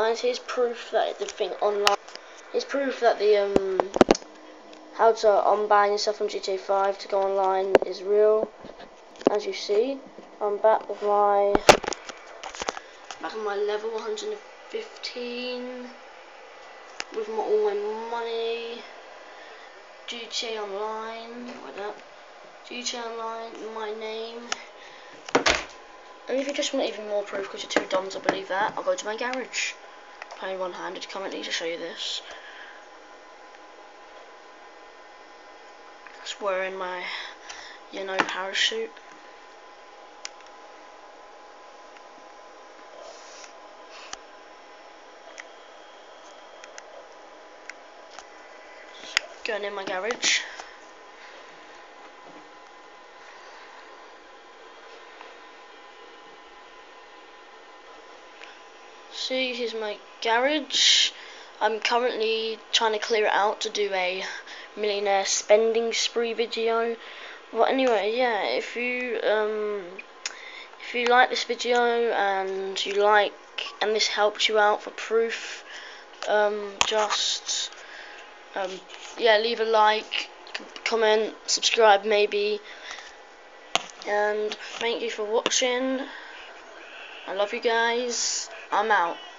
Guys, here's proof that the thing online. Here's proof that the um how to unban yourself from GTA 5 to go online is real. As you see, I'm back with my back on my level 115 with my, all my money. GTA Online, what that? GTA Online, my name. And if you just want even more proof because you're too dumb to believe that, I'll go to my garage. Playing one-handed currently to show you this. Just wearing my, you know, parachute. Going in my garage. See, here's my garage. I'm currently trying to clear it out to do a millionaire spending spree video. But anyway, yeah, if you um, if you like this video and you like and this helped you out for proof, um, just um, yeah, leave a like, comment, subscribe maybe, and thank you for watching. I love you guys. I'm out.